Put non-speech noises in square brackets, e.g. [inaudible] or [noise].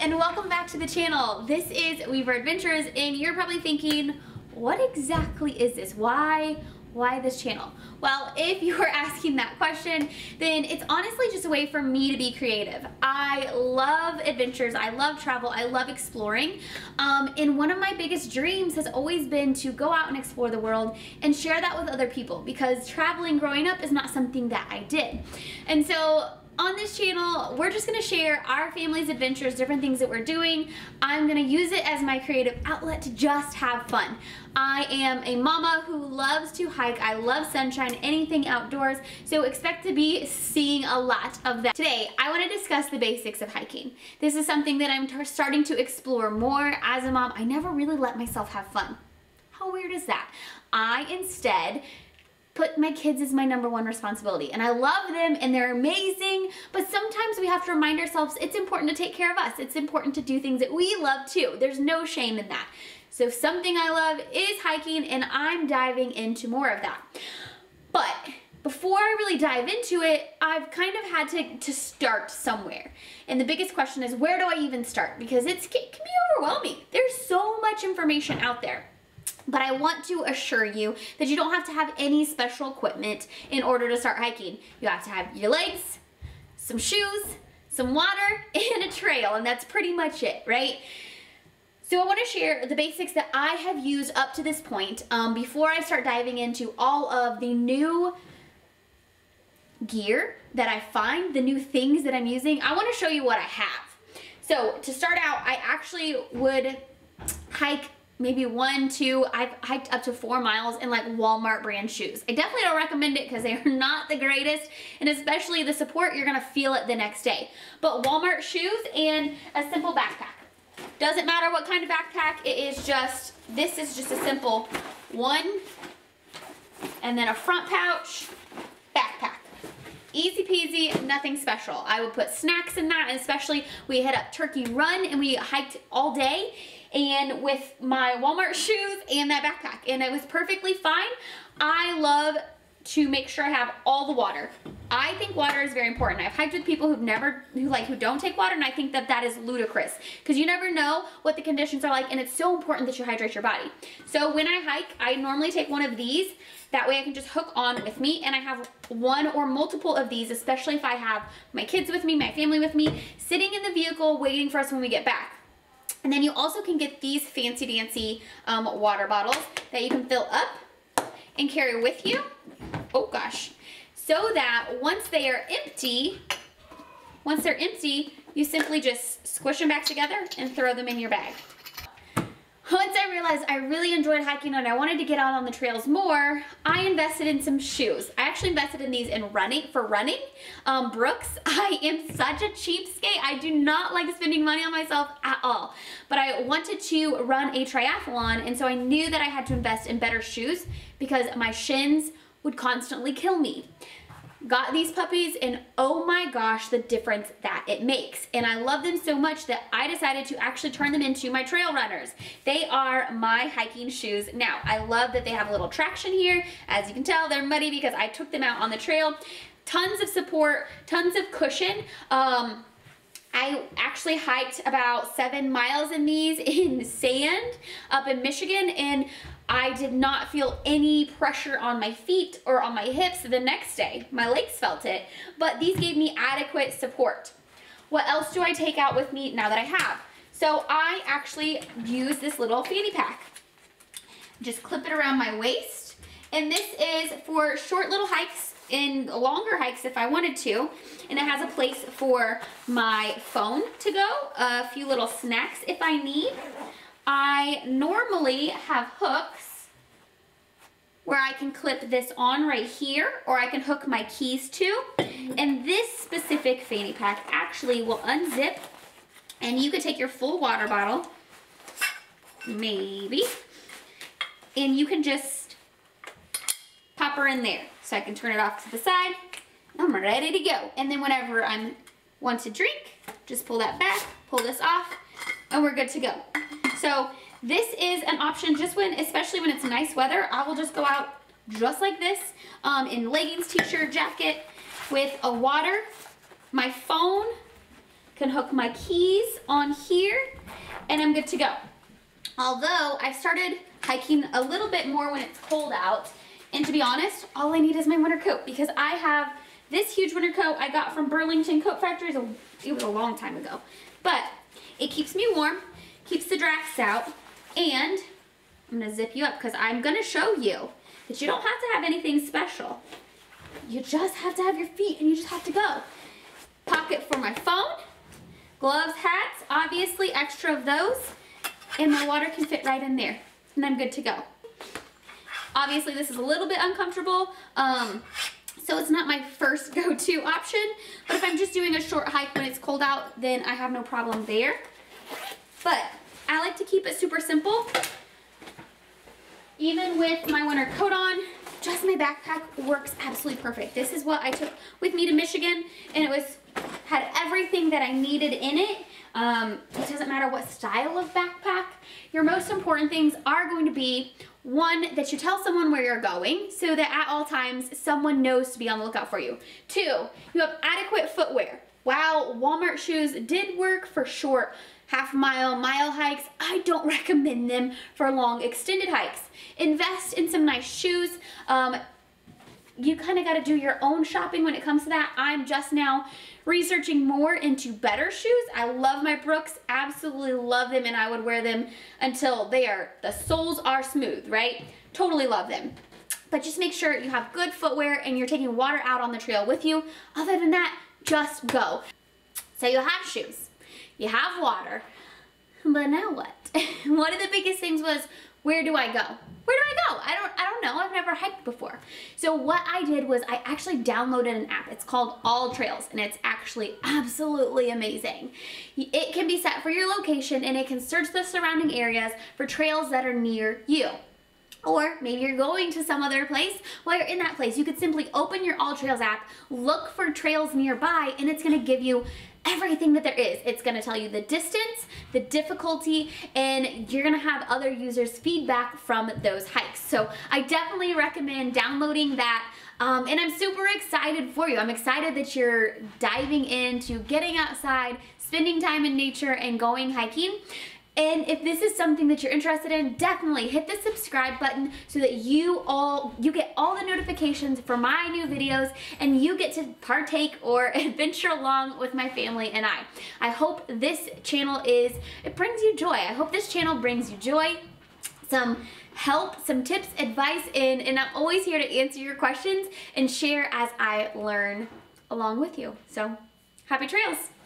and welcome back to the channel. This is Weaver Adventures and you're probably thinking, what exactly is this? Why, why this channel? Well, if you are [laughs] asking that question, then it's honestly just a way for me to be creative. I love adventures, I love travel, I love exploring. Um, and one of my biggest dreams has always been to go out and explore the world and share that with other people because traveling growing up is not something that I did. And so on this channel, we're just gonna share our family's adventures, different things that we're doing. I'm gonna use it as my creative outlet to just have fun. I am a mama who loves to hike. I love sunshine, anything outdoors, so expect to be seeing a lot of that. Today, I wanna discuss the basics of hiking. This is something that I'm starting to explore more as a mom. I never really let myself have fun. How weird is that? I instead put my kids as my number one responsibility. And I love them and they're amazing, but sometimes we have to remind ourselves it's important to take care of us. It's important to do things that we love too. There's no shame in that. So something I love is hiking and I'm diving into more of that. But before I really dive into it, I've kind of had to, to start somewhere. And the biggest question is, where do I even start? Because it's, it can be overwhelming. There's so much information out there. But I want to assure you that you don't have to have any special equipment in order to start hiking. You have to have your legs, some shoes, some water, [laughs] and a trail, and that's pretty much it, right? So I want to share the basics that I have used up to this point um, before I start diving into all of the new gear that I find, the new things that I'm using. I want to show you what I have. So to start out, I actually would hike maybe one, two, I've hiked up to four miles in like Walmart brand shoes. I definitely don't recommend it because they are [laughs] not the greatest and especially the support, you're gonna feel it the next day. But Walmart shoes and a simple backpack. Doesn't matter what kind of backpack, it is just, this is just a simple one and then a front pouch. Easy peasy, nothing special. I would put snacks in that, and especially we hit up Turkey Run and we hiked all day and with my Walmart [laughs] shoes and that backpack and it was perfectly fine. I love to make sure I have all the water. I think water is very important. I've hiked with people who've never, who like, who don't take water and I think that that is ludicrous because you never know what the conditions are like and it's so important that you hydrate your body. So when I hike, I normally take one of these. That way I can just hook on with me and I have one or multiple of these, especially if I have my kids with me, my family with me, sitting in the vehicle waiting for us when we get back. And then you also can get these fancy dancy um, water bottles that you can fill up and carry with you. Oh gosh. So that once they are empty, once they're empty, you simply just squish them back together and throw them in your bag. [laughs] Once I realized I really enjoyed hiking and I wanted to get out on the trails more, I invested in some shoes. I actually invested in these in running for running. Um, Brooks, [laughs] I am such a cheapskate. I do not like spending money on myself at all. But I wanted to run a triathlon and so I knew that I had to invest in better shoes because my shins would constantly kill me got these puppies and oh my gosh the difference that it makes. And I love them so much that I decided to actually turn them into my trail runners. They are my hiking shoes. Now I love that they have a little traction here. As you can tell they're muddy because I took them out on the trail. Tons of support tons of cushion. Um, I actually hiked about seven miles in these [laughs] in sand up in Michigan and I did not feel any pressure on my feet or on my hips the next day. My legs felt it, but these gave me adequate support. What else do I take out with me now that I have? So I actually use this little fanny pack. Just clip it around my waist. And this is for short little hikes and longer hikes if I wanted to. And it has a place for my phone to go, a few little snacks if I need. I normally have hooks where I can clip this on right here or I can hook my keys to. And this specific fanny pack actually will unzip and you could take your full water bottle, maybe, and you can just pop her in there. So I can turn it off to the side. I'm ready to go. And then whenever I want to drink, just pull that back, pull this off, and we're good to go. So this is an option just when, especially when it's nice weather, I will just go out just like this um, in leggings, t-shirt, jacket with a water, my phone, can hook my keys on here and I'm good to go. Although I've started hiking a little bit more when it's cold out. And to be honest, all I need is my winter coat because I have this huge winter coat I got from Burlington Coat Factory. It was a long time ago. But it keeps me warm, keeps the drafts out, and I'm gonna zip you up because I'm gonna show you that you don't have to have anything special. You just have to have your feet and you just have to go. Pocket for my phone, gloves, hats, obviously extra of those, and my water can fit right in there. And I'm good to go. Obviously this is a little bit uncomfortable, um, so it's not my first [laughs] go-to option, but if I'm just doing a short hike when it's cold out, then I have no problem there. But I like to keep it super simple. Even with my winter coat on, just my backpack works absolutely perfect. This is what I took with me to Michigan, and it was had everything that I needed in it. Um, it doesn't matter what style of backpack. Your most important things are going to be one, that you tell someone where you're going so that at all times someone knows to be on the lookout for you. Two, you have adequate footwear. While Walmart shoes did work for short half mile, mile hikes, I don't [laughs] recommend them for long extended hikes. Invest in some nice shoes. Um, you kind of got to do your own shopping when it comes to that. I'm just now researching more into better shoes. I love my Brooks, absolutely love them, and I would wear them until they are, the soles are smooth, right? Totally love them. But just make sure you have good footwear and you're taking water out on the trail with you. Other than that, just go. So you have shoes, you have water, but now what? [laughs] One of the biggest things was, where do I go? Where do I go? I don't, I don't know. I've never hiked before. So what I did was I actually downloaded an app. It's called AllTrails and it's actually absolutely amazing. It can be set for your location and it can search the surrounding areas for trails that are near you. Or maybe you're going to some other place. While you're in that place, you could simply open your AllTrails app, look for trails nearby, and it's gonna give you everything that there is. It's gonna tell you the distance, the difficulty, and you're gonna have other users feedback from those hikes. So I definitely recommend downloading that um, and I'm super excited for you. I'm excited that you're diving into getting outside, spending time in nature, and going hiking. And if this is something that you're interested in, definitely hit the subscribe button so that you all you get all the notifications for my new videos and you get to partake or [laughs] adventure along with my family and I. I hope this channel is it brings you joy. I hope this channel brings you joy, some help, some tips, advice, and, and I'm always here to answer your questions and share as I learn along with you. So happy trails!